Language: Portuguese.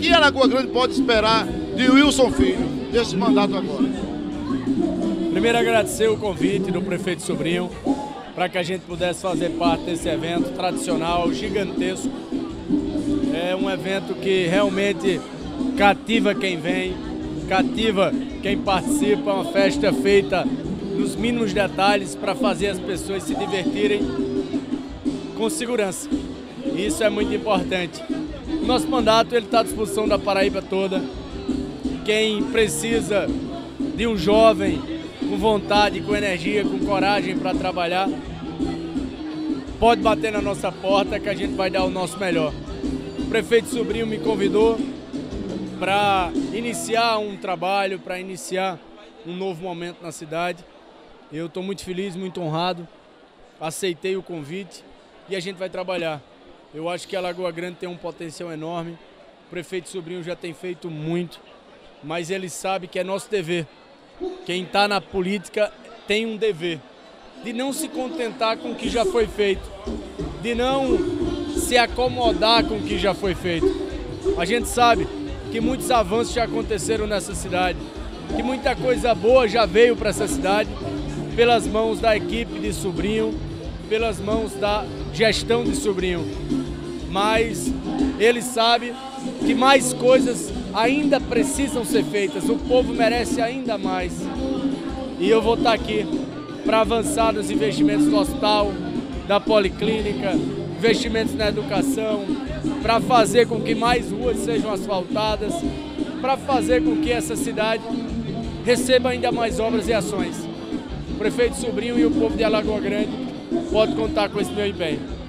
que a Lagoa Grande pode esperar de Wilson Filho, desse mandato agora? Primeiro agradecer o convite do prefeito Sobrinho para que a gente pudesse fazer parte desse evento tradicional, gigantesco. É um evento que realmente cativa quem vem, cativa quem participa, uma festa feita nos mínimos detalhes para fazer as pessoas se divertirem com segurança. Isso é muito importante. O nosso mandato está à disposição da Paraíba toda. Quem precisa de um jovem com vontade, com energia, com coragem para trabalhar, pode bater na nossa porta que a gente vai dar o nosso melhor. O prefeito Sobrinho me convidou para iniciar um trabalho, para iniciar um novo momento na cidade. Eu estou muito feliz, muito honrado, aceitei o convite e a gente vai trabalhar. Eu acho que a Lagoa Grande tem um potencial enorme. O prefeito Sobrinho já tem feito muito, mas ele sabe que é nosso dever. Quem está na política tem um dever de não se contentar com o que já foi feito, de não se acomodar com o que já foi feito. A gente sabe que muitos avanços já aconteceram nessa cidade, que muita coisa boa já veio para essa cidade pelas mãos da equipe de Sobrinho, pelas mãos da gestão de Sobrinho. Mas ele sabe que mais coisas ainda precisam ser feitas, o povo merece ainda mais. E eu vou estar aqui para avançar nos investimentos do hospital, da policlínica, investimentos na educação, para fazer com que mais ruas sejam asfaltadas, para fazer com que essa cidade receba ainda mais obras e ações. O prefeito Sobrinho e o povo de Alagoa Grande pode contar com esse meu empenho.